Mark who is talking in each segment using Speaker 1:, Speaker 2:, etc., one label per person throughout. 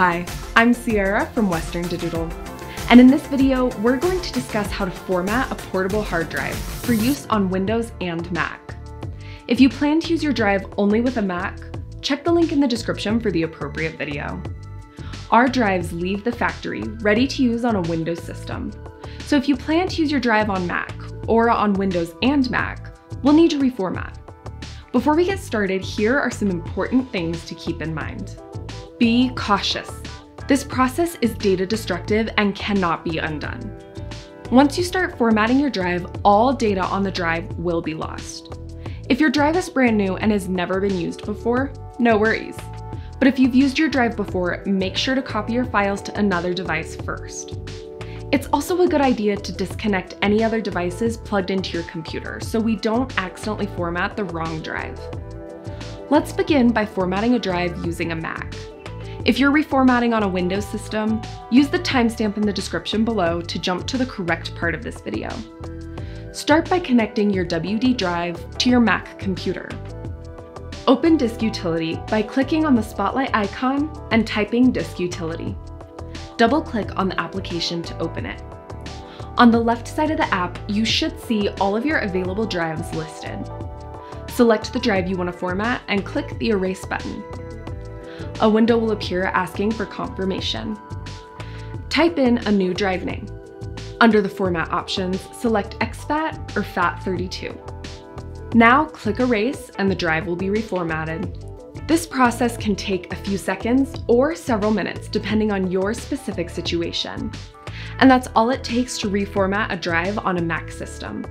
Speaker 1: Hi, I'm Sierra from Western Digital, and in this video, we're going to discuss how to format a portable hard drive for use on Windows and Mac. If you plan to use your drive only with a Mac, check the link in the description for the appropriate video. Our drives leave the factory ready to use on a Windows system, so if you plan to use your drive on Mac or on Windows and Mac, we'll need to reformat. Before we get started, here are some important things to keep in mind. Be cautious. This process is data destructive and cannot be undone. Once you start formatting your drive, all data on the drive will be lost. If your drive is brand new and has never been used before, no worries. But if you've used your drive before, make sure to copy your files to another device first. It's also a good idea to disconnect any other devices plugged into your computer so we don't accidentally format the wrong drive. Let's begin by formatting a drive using a Mac. If you're reformatting on a Windows system, use the timestamp in the description below to jump to the correct part of this video. Start by connecting your WD drive to your Mac computer. Open Disk Utility by clicking on the spotlight icon and typing Disk Utility. Double-click on the application to open it. On the left side of the app, you should see all of your available drives listed. Select the drive you want to format and click the Erase button a window will appear asking for confirmation. Type in a new drive name. Under the format options, select exFAT or FAT32. Now click Erase and the drive will be reformatted. This process can take a few seconds or several minutes depending on your specific situation. And that's all it takes to reformat a drive on a Mac system.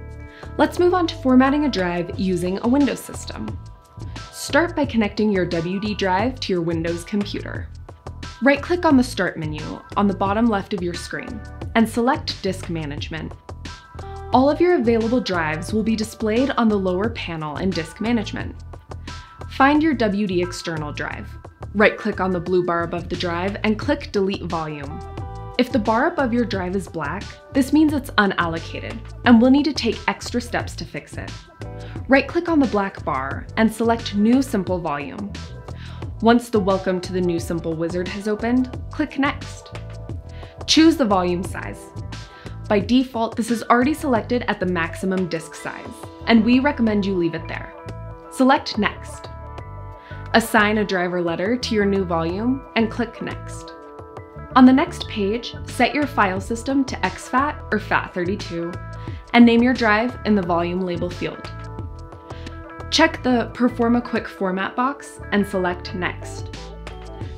Speaker 1: Let's move on to formatting a drive using a Windows system. Start by connecting your WD drive to your Windows computer. Right-click on the Start menu on the bottom left of your screen and select Disk Management. All of your available drives will be displayed on the lower panel in Disk Management. Find your WD external drive. Right-click on the blue bar above the drive and click Delete Volume. If the bar above your drive is black, this means it's unallocated, and we'll need to take extra steps to fix it. Right-click on the black bar and select New Simple Volume. Once the Welcome to the New Simple wizard has opened, click Next. Choose the volume size. By default, this is already selected at the maximum disk size, and we recommend you leave it there. Select Next. Assign a driver letter to your new volume and click Next. On the next page, set your file system to exFAT or FAT32 and name your drive in the volume label field. Check the Perform a Quick Format box and select Next.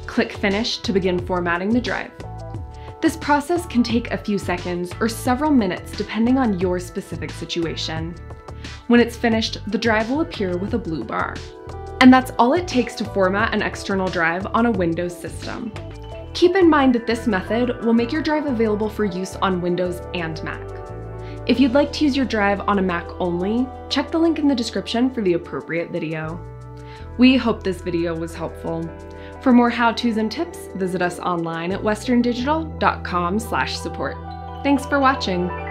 Speaker 1: Click Finish to begin formatting the drive. This process can take a few seconds or several minutes depending on your specific situation. When it's finished, the drive will appear with a blue bar. And that's all it takes to format an external drive on a Windows system. Keep in mind that this method will make your drive available for use on Windows and Mac. If you'd like to use your drive on a Mac only, check the link in the description for the appropriate video. We hope this video was helpful. For more how-tos and tips, visit us online at westerndigital.com/support. Thanks for watching.